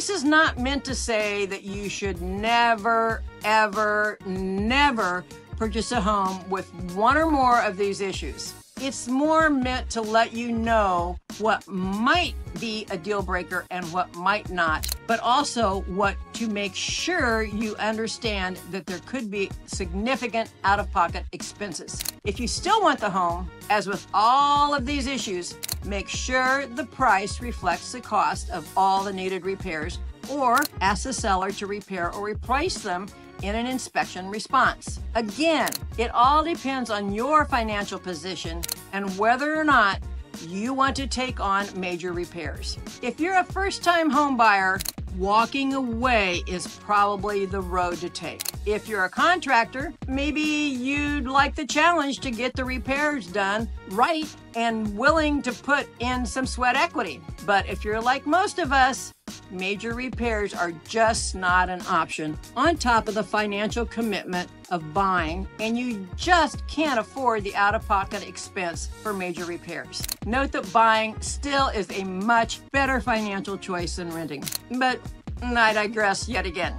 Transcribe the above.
This is not meant to say that you should never, ever, never purchase a home with one or more of these issues. It's more meant to let you know what might be a deal breaker and what might not, but also what to make sure you understand that there could be significant out of pocket expenses. If you still want the home, as with all of these issues, make sure the price reflects the cost of all the needed repairs or ask the seller to repair or replace them in an inspection response. Again, it all depends on your financial position and whether or not you want to take on major repairs. If you're a first time home buyer, walking away is probably the road to take. If you're a contractor, maybe you'd like the challenge to get the repairs done right and willing to put in some sweat equity. But if you're like most of us, major repairs are just not an option on top of the financial commitment of buying, and you just can't afford the out of pocket expense for major repairs. Note that buying still is a much better financial choice than renting. But I digress yet again.